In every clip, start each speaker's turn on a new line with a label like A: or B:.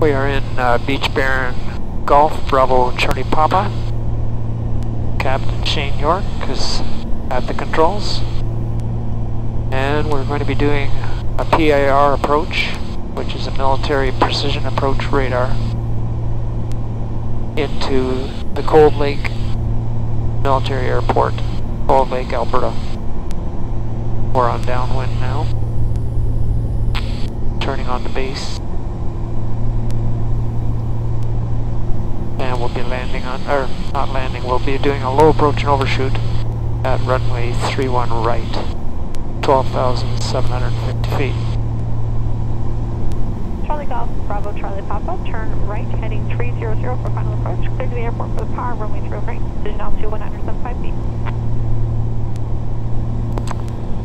A: We are in uh, Beech Baron Golf, Bravo Charlie Papa. Captain Shane York is at the controls. And we're going to be doing a PAR approach, which is a military precision approach radar, into the Cold Lake Military Airport, Cold Lake, Alberta. We're on downwind now. Turning on the base. And we'll be landing on, or not landing, we'll be doing a low approach and overshoot at runway 31 right, 12,750 feet.
B: Charlie Golf, Bravo Charlie Papa, turn right heading 300 for final approach. Clear to the airport for the PAR runway through right. Decision altitude 175 feet.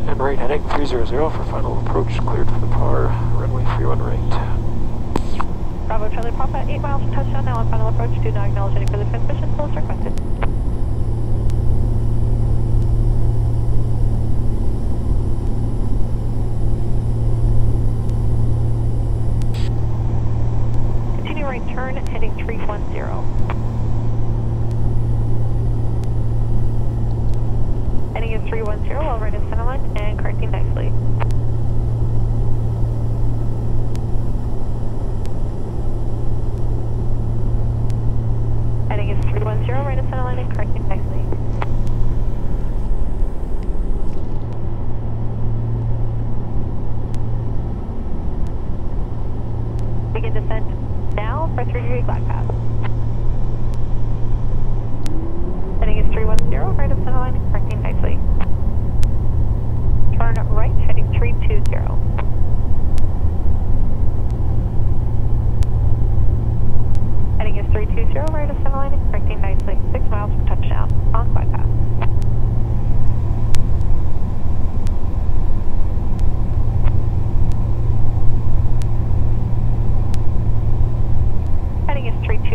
C: And right heading 300 for final approach, cleared for the PAR, runway 31 right.
B: Bravo Charlie Papa, 8 miles from touchdown now on final approach. Do not acknowledge any further transmission. Full requested. Continue right turn, heading 310. Heading is 310, all right at center line, and correcting nicely.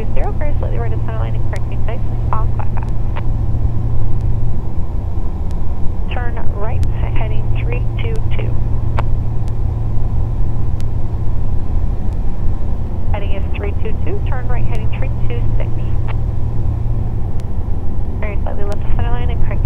B: 20 for slightly right of center line and correcting six off bypass. Turn right, heading 322. Heading is 322, turn right, heading 326. Very slightly left of center line and correct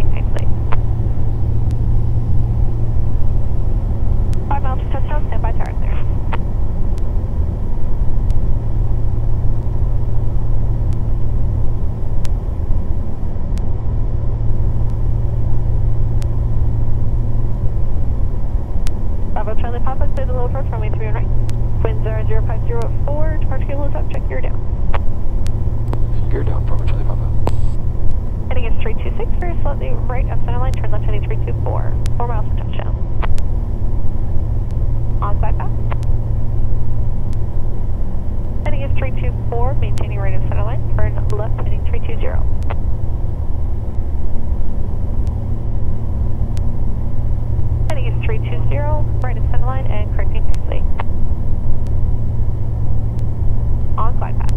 B: Are 0504, departure cable is up, check gear down.
C: Gear down, Bravo Charlie Papa.
B: Heading is 326, very slightly right of center line, turn left heading 324. 4 miles from touchdown. On glide path. Heading is 324, maintaining right of center line, turn left heading 320. Heading is 320, right of center line and correcting nicely. On glide path.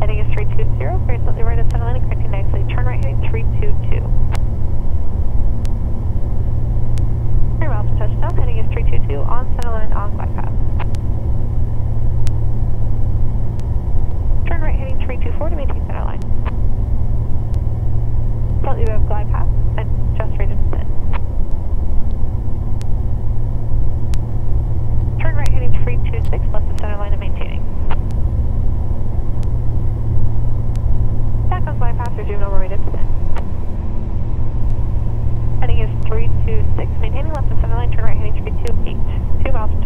B: Heading is 320, very slightly right of center line and correcting nicely. Turn right heading 322. 3 miles from touchdown, heading is 322, on center line, on glide path. Turn right heading 324 to maintain center line. Slightly above glide path and just ready to descend. Turn right heading 326, left of center line and maintaining. Back on glide path, resume over ready to descend. Heading is 326, maintaining left of center line, turn right heading 328, 2 miles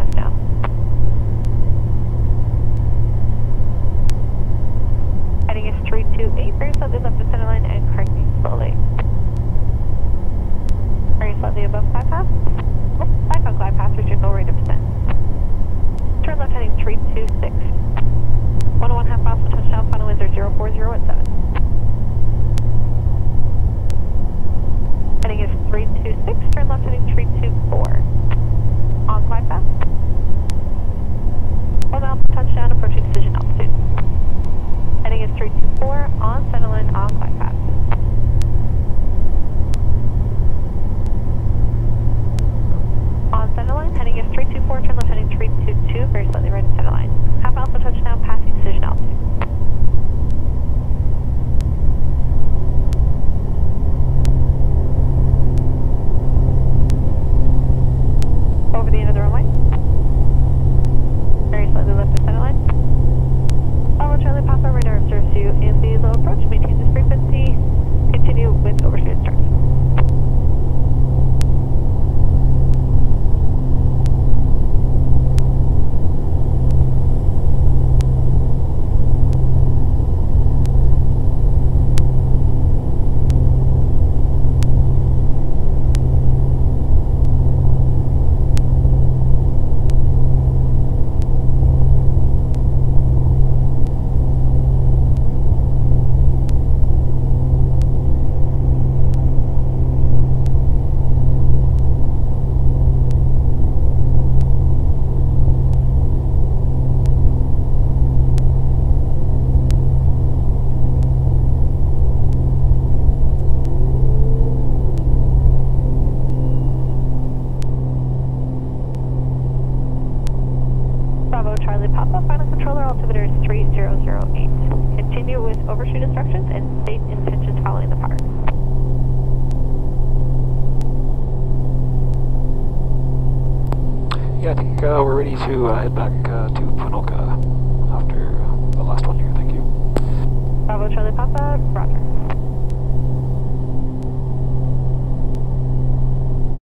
B: Charlie Papa, final controller, altimeter is 3008. Continue with overshoot instructions and state intentions following the PAR.
C: Yeah, I think uh, we're ready to uh, head back uh, to Ponoka after uh, the last one here. Thank you.
B: Bravo Charlie Papa, roger.